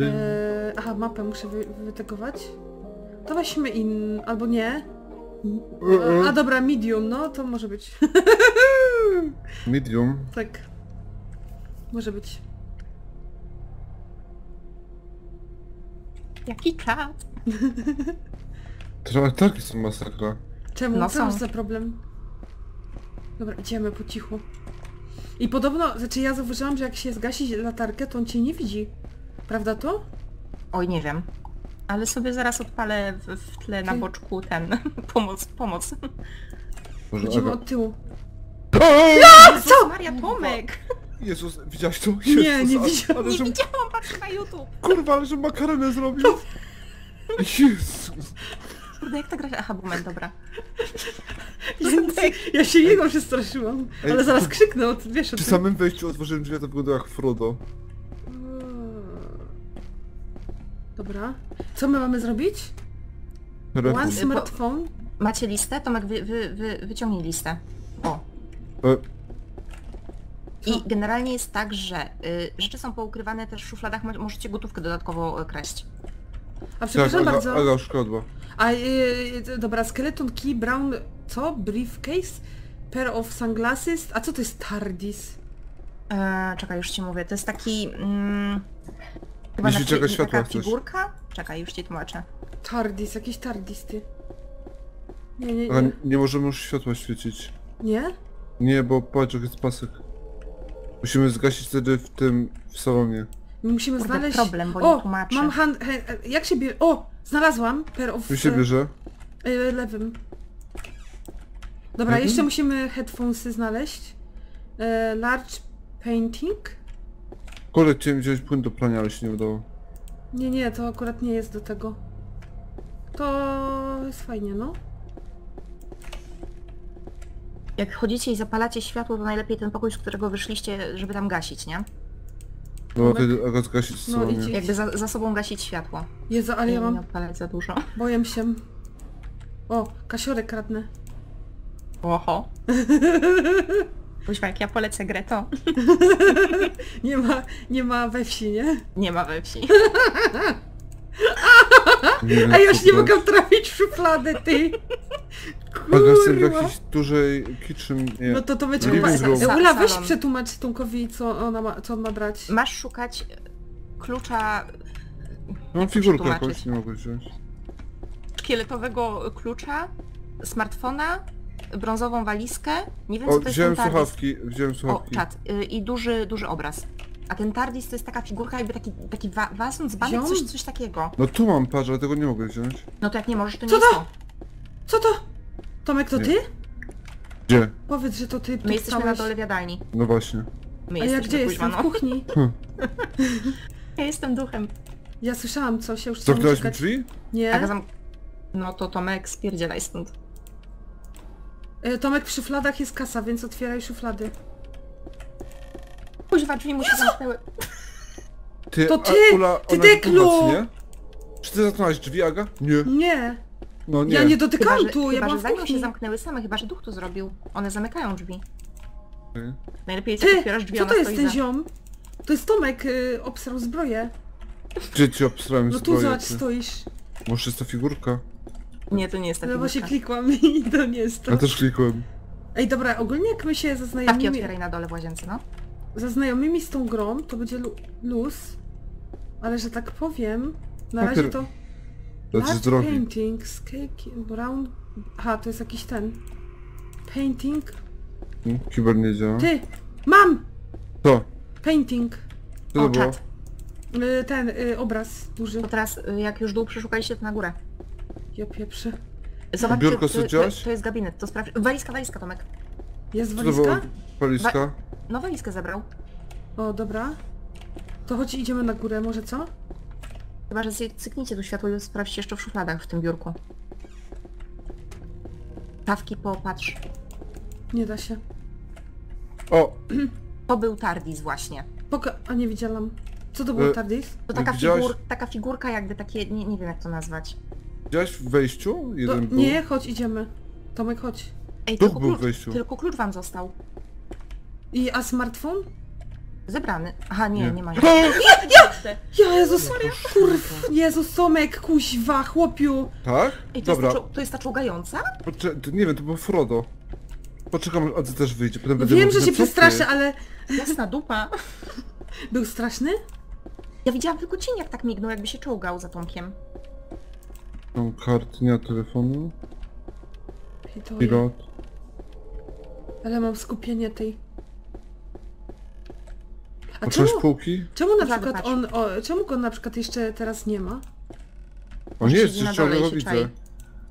Eee, aha, mapę muszę wy, wytegować. To weźmy in... albo nie. A dobra, medium, no to może być. Medium. tak. Może być. Jaki czas? Tra- tak jest masakra. Czemu? No Co są. za problem? Dobra, idziemy po cichu. I podobno, znaczy ja zauważyłam, że jak się zgasi latarkę, to on cię nie widzi. Prawda to? Oj, nie wiem. Ale sobie zaraz odpalę w, w tle na Ty- boczku ten pomoc, pomoc. Może Aga. od tyłu. Co? Maria Tomek! Jezus, widziałaś to? Nie, Jezus, nie widziałam. Ale Nie że, widziałam, patrzę na YouTube. kurwa, ale że makarenę zrobił. Jezus. Kurde, jak ta gra... Aha, moment, dobra. Ja, ja się jego przestraszyłam. Ale zaraz krzyknę, od, wiesz o Przy tym. samym wejściu otworzyłem drzwi, a to wygląda jak Frodo. Dobra. Co my mamy zrobić? One Telefon. smartphone. Macie listę? Tomek, wy, wy, wy, wyciągnij listę. O. E? I generalnie jest tak, że y, rzeczy są poukrywane też w szufladach, mo- możecie gotówkę dodatkowo y, kraść. A tak, przepraszam Aga, bardzo. Aga szkodła. A yy, dobra, skeleton key, brown, co? Briefcase? Pair of sunglasses? A co to jest TARDIS? E, czekaj, już ci mówię. To jest taki... Mm, chyba Jeśli taki- czego światła taka chcesz. figurka? Czekaj, już ci tłumaczę. TARDIS, jakiś TARDIS ty. Nie, nie, Ale nie. nie możemy już światła świecić. Nie? Nie, bo patrz, jak jest pasek. Musimy zgasić wtedy w tym, w salonie. My musimy Kurde, znaleźć... problem, bo o, nie tłumaczę. mam hand... He, jak się bierze... O! Znalazłam pair of... Tu się bierze. e, lewym. Dobra, Mhm. jeszcze musimy headphonesy znaleźć. E, large painting? Kurde, chciałem wziąć płyn do prania, ale się nie udało. Nie, nie, to akurat nie jest do tego. To jest fajnie, no. Jak chodzicie i zapalacie światło, to najlepiej ten pokój, z którego wyszliście, żeby tam gasić, nie? No, wtedy Aga zgasić No, idź. Jakby za, za sobą gasić światło. Jezu, ale ja I nie mam... odpalać za dużo. Boję się. O, kasiorek kradnę. Oho. Kuźwa, jak ja polecę grę, to Nie ma, nie ma we wsi, nie? nie ma we wsi. Wiem, A ja już co nie mogę trafić w szufladę, ty! Aga chce w Kurwa! jakiejś dużej kitchen... Nie. No to to będzie... Living Ula, room. Ula, weź Salon. przetłumacz Tomkowi, co, ona ma, co on ma brać. Masz szukać klucza... Mam figurkę przetłumaczyć? jakąś, nie mogę wziąć. Szkieletowego klucza, smartfona, brązową walizkę. Nie wiem, O, co to jest wziąłem ten TARDIS. słuchawki, wziąłem O, słuchawki. czat. Y, I duży, duży obraz. A ten TARDIS to jest taka figurka, jakby taki, taki wa wazon, dzbanek, Wziął? coś, coś takiego. No tu mam, patrz, ale tego nie mogę wziąć. No to jak nie możesz, to nie Co jest to? to. Co to? Tomek, to Nie. ty? Gdzie? Powiedz, że to ty My jesteśmy na dole w jadalni. No właśnie. My A ja jesteśmy, gdzie kuźwa, jestem? W no. kuchni. Ja jestem duchem. Ja słyszałam coś, ja już chciałam Zamknąłeś mi uciekać. drzwi? Nie. Aga zam... No to Tomek, spierdzielaj stąd. E, Tomek, w szufladach jest kasa, więc otwieraj szuflady. Kuźwa, drzwi mu się zamknęły. Ty, To a ty! Ula, Ty ona deklu! nie? Czy ty zatknęłaś drzwi, Aga? Nie. Nie. No nie. Ja nie Chyba, dotykałam że, tu, ja chyba, byłam że w zanim się kuchni. zamknęły same, chyba, że duch to zrobił. One zamykają drzwi. Okej. Najlepiej jest, jak Ty! otwierasz drzwi, Co ona to jest stoi ten za... ziom? To jest Tomek, y, obsrał zbroję. Gdzie ci obstrałem No tu zobacz, stoisz. Może jest to figurka? Nie, to nie jest ta No właśnie figurka. klikłam i to nie jest to. Ja też klikłem. Ej, dobra, ogólnie jak my się Stawki zaznajomimy, otwieraj na dole w łazience, no. zaznajomimy z tą grą, to będzie lu luz. Ale że tak powiem, na Papier- razie to... To jest Art drogi. paintings, cake, brown... Aha, to jest jakiś ten... Painting... Hmm, Keyboard nie działa. Ty! Mam! To. Painting. Co to O, było? czat. Y, ten y, obraz duży. To teraz, y, jak już dół przeszukaliście, to na górę. Ja pieprzę. Zobacz, Biurko to, sobie to, jest gabinet, to sprawdź. Walizka, walizka, Tomek. Jest Co to było? walizka? Walizka? No walizkę zebrał. O, dobra. To chodź, idziemy na górę, może co? Chyba, że cy- cyknijcie tu światło i sprawdźcie jeszcze w szufladach w tym biurku. Stawki popatrz. Nie da się. O! To był TARDIS właśnie. Poka... A nie widziałam. Co to było E, TARDIS? To taka, Widziałaś- figur, taka figurka jakby takie, nie, nie wiem jak to nazwać. Widziałeś w wejściu? Jeden był? nie, chodź, idziemy. Tomek, chodź. Ej, Duch tylko był w klucz, wejściu. tylko klucz wam został. I a smartfon? Zebrany. Aha, nie, Nie. nie ma. Ja, Jezus, kurw, Jezus, Tomek, kuźwa, chłopiu. Tak? Ej, to, Dobra, Jest ta, to jest ta czołgająca? Pocze- to nie wiem, to był Frodo. Poczekam, aż też wyjdzie, potem będę Wiem, mówił, że się co przestraszę, ale Jasna dupa. był straszny? Ja widziałam tylko cień, jak tak mignął, jakby się czołgał za Tomkiem. Mam karty, nie ma telefonu. Pilot. Ale mam skupienie tej. A czemu, półki? czemu na przykład patrz. on, o, czemu go na przykład jeszcze teraz nie ma? On nie jest, siedzi na jeszcze dole i go się widzę.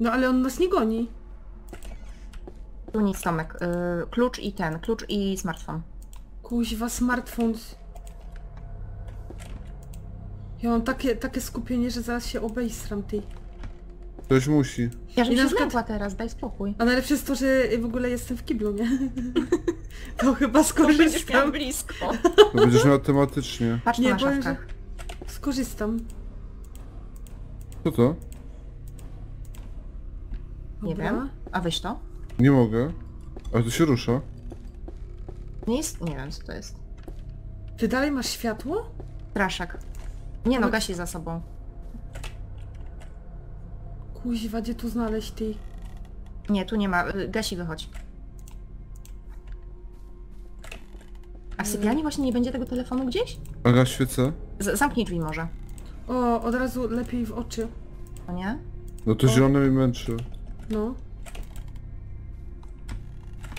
No ale on nas nie goni. Tu nic, Tomek. Y, klucz i ten, klucz i smartfon. Kuźwa, smartfon. Ja mam takie, takie skupienie, że zaraz się obejstram tej. Ktoś musi. Ja żebym się przykład- zlękła teraz, daj spokój. A najlepsze jest to, że w ogóle jestem w kiblu, nie? To chyba skorzystam. blisko. To będziesz miał tematycznie. Patrz Nie, na powiem, szafkach. Skorzystam. Co to? Nie Dobra. wiem. A weź to? Nie mogę. Ale to się rusza. Nie jest? Nie wiem co to jest. Ty dalej masz światło? Straszak. Nie no, gasi za sobą. Kuźwa, gdzie tu znaleźć tej? Nie, tu nie ma. y, Gasi, wychodź. A w sypialni właśnie nie będzie tego telefonu gdzieś? Aga, świecę. Z zamknij drzwi może. O, od razu lepiej w oczy. O nie? No to O. zielone mnie męczy. No.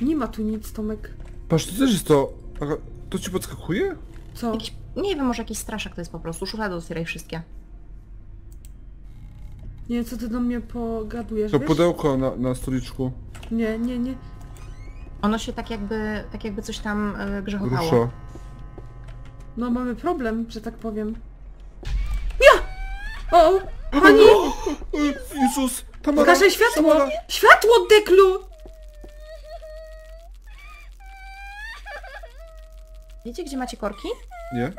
Nie ma tu nic, Tomek. Patrz, to też jest to... Aga, to ci podskakuje? Co? Jakiś, nie wiem, może jakiś straszak to jest po prostu. Szuflady otwieraj wszystkie. Nie wiem, co ty do mnie pogadujesz, To wiesz? pudełko na, na stoliczku Nie, nie, nie. Ono się tak jakby, tak jakby coś tam y, grzechotało. rusza. No mamy problem, że tak powiem. Ja! O! Pani! Jezus! Tamara! Zgaszę światło! Tamara! Światło, Deklu! Wiecie, gdzie macie korki? Nie?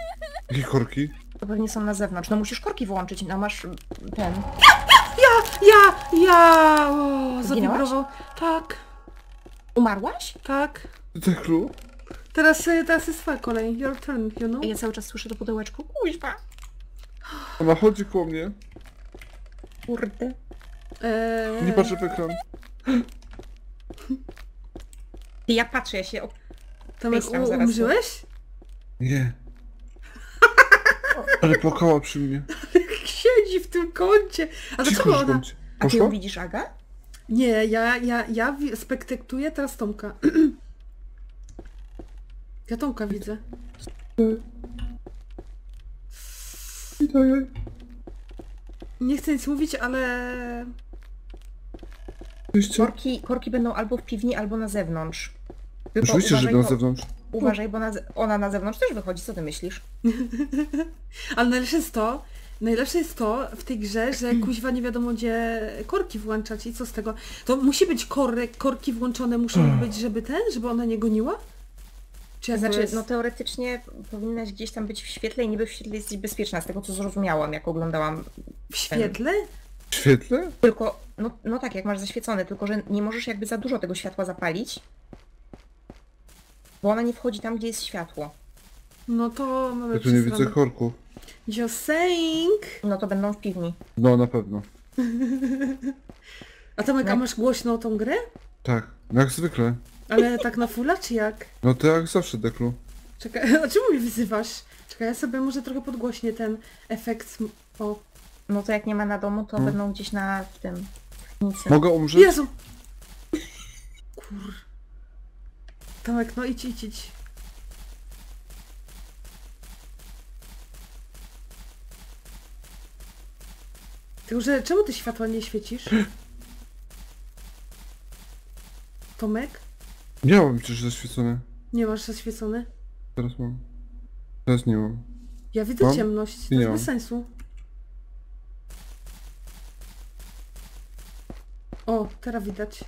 Jakie korki? To pewnie są na zewnątrz. No musisz korki włączyć, no masz ten. Ja! Ja! O, zawibrował. Tak, Umarłaś? tak. Deklu? Teraz, y, teraz jest twoja kolej. Your turn, you know? Ja cały czas słyszę to pudełeczko. Kuźwa. Ona chodzi koło mnie. Kurde. Eee, Nie patrzę w ekran. Ty, ja patrzę, ja się... O... Tomek, tam u- zaraz umrzyłeś? Nie. Ale płakała przy mnie. Siedzi w tym kącie. A dlaczego ona... bądź. A ty ją widzisz, Aga? Nie, ja, ja, ja spektaktuję teraz Tomka. Ja Tomka widzę. Nie chcę nic mówić, ale... Korki, korki będą albo w piwni, albo na zewnątrz. Tylko Oczywiście, że uważaj, na bo- zewnątrz. Uważaj, bo na, ze- ona na zewnątrz też wychodzi, co ty myślisz? Ale najlepsze jest to, najlepsze jest to w tej grze, że kuźwa nie wiadomo gdzie korki włączać i co z tego. To musi być korek, korki włączone muszą być, żeby ten, żeby ona nie goniła? Czy jak to Znaczy, jest? no teoretycznie powinnaś gdzieś tam być w świetle i niby w świetle jesteś bezpieczna, z tego co zrozumiałam, jak oglądałam. w świetle? W świetle? Tylko, no, no tak, jak masz zaświecone, tylko że nie możesz jakby za dużo tego światła zapalić, bo ona nie wchodzi tam, gdzie jest światło. No to mamy Ja tu nie widzę korków. Saying... No to będą w piwni. No, na pewno. A Tomek, a No. masz głośno tą grę? Tak. No jak zwykle. Ale tak na fulla, czy jak? No to jak zawsze, Deklu. Czekaj, a czemu mnie wyzywasz? Czekaj, ja sobie może trochę podgłośnię ten efekt... O, No to jak nie ma na domu, to Hmm. będą gdzieś na w tym piwnicy. Mogę umrzeć? Jezu! Kur... Tomek, no idź, idź, idź. Tylko, że czemu ty światła nie świecisz? Tomek? Miałem przecież zaświecone. Nie masz zaświecony? Teraz mam. Teraz nie mam. Ja widzę Mam? ciemność, to Nie jest mam. bez sensu. O, teraz widać.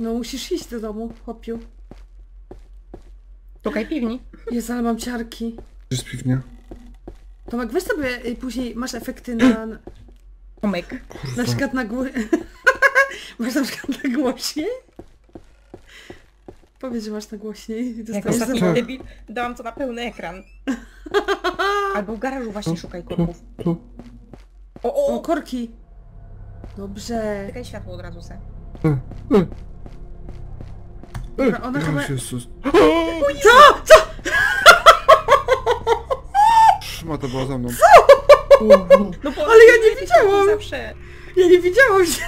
No musisz iść do domu, chłopiu. Szukaj piwni. Jezu, ale mam ciarki. Gdzie jest piwnia? Tomek, weź sobie y, później, masz efekty na, na, Omyk. na przykład na głosie. masz na przykład na głosie? Powiedz, że masz na głośniej i Jak dostajesz ostatni za... Debil, dałam to na pełny ekran. Albo w garażu właśnie szukaj korków. tu. O, o, O, o! korki! Dobrze. Czekaj światło od razu se. Dobra, ona chyba- Jezus. Co? Co? Szmata była za mną. No bo Ale ja nie widziałam. Zawsze. Ja nie widziałam się.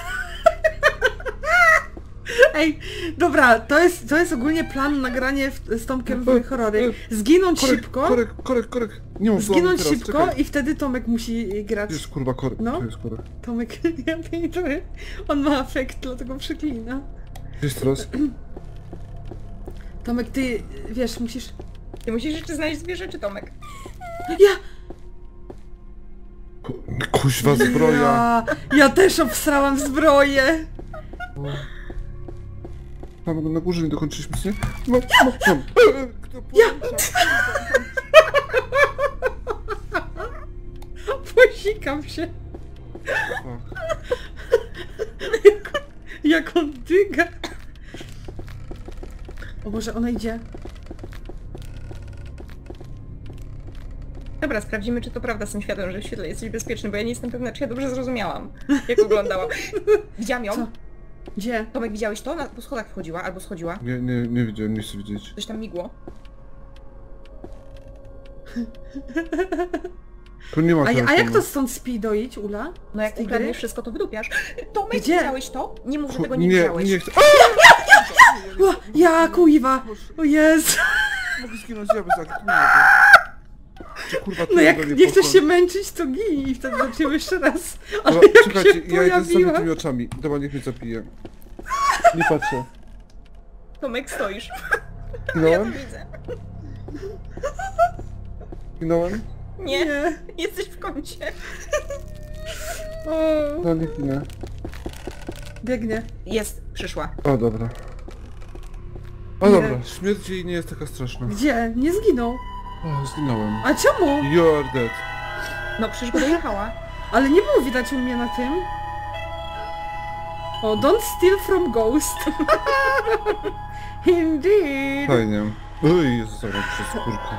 Ej, dobra, to jest, to jest ogólnie plan nagranie w, z Tomkiem w horrory. Zginąć Korek, szybko, korek, korek, korek. Nie mów zginąć teraz, szybko czekaj. i wtedy Tomek musi grać. To jest kurwa korek, No. to jest korek. Tomek, ja pierdolę. On ma afekt, dlatego przeklina. Jest teraz? Tomek, ty, wiesz, musisz... Ty musisz jeszcze znaleźć dwie rzeczy, Tomek. Ja! Ku- Kuźwa zbroja. Ja, ja też obsrałam zbroję! Tam na górze nie dokończyliśmy, nie? No, no, no. Kto ja! Posikam się, jak on dyga. O Boże, ona idzie. Dobra, sprawdzimy, czy to prawda z tym światłem, że w świetle jesteś bezpieczny, bo ja nie jestem pewna, czy ja dobrze zrozumiałam, jak oglądałam. Widziałam ją. Co? Gdzie? Tomek, widziałeś to? Na, po schodach wchodziła, albo schodziła. Nie, nie, nie widziałem, nie chcę widzieć. Coś tam migło. Tu nie ma A, a jak to stąd speedoić, Ula? No jak tej ukradniesz gry? wszystko, to wydupiasz. Tomek, Gdzie? widziałeś to? Nie mów, że tego nie, nie, widziałeś. nie chcę. O, ja, kuiwa! O Jezu! Mogę zginąć ja bez aktu. Czy kurwa No jak nie chcesz się męczyć, to gin i wtedy zobaczymy jeszcze raz. Ale Dobra, jak czekajcie, się ja idę z pojawiła... tymi oczami. Dobra, niech mnie zapije. Nie patrzę. Tomek, stoisz. Ja to Minąłem? widzę. Minąłem? Nie, Nie. jesteś w kącie. O, No nie minę. biegnie. Jest, przyszła. O, dobra. O Nie. dobra, śmierć jej nie jest taka straszna. Gdzie? Nie zginął. O, zginąłem. A czemu? You are dead. No przecież go dojechała. Ale nie było widać u mnie na tym. O, don't steal from ghost. Indeed. Fajnie. Oj, Jezus, dobra, przez skórkę.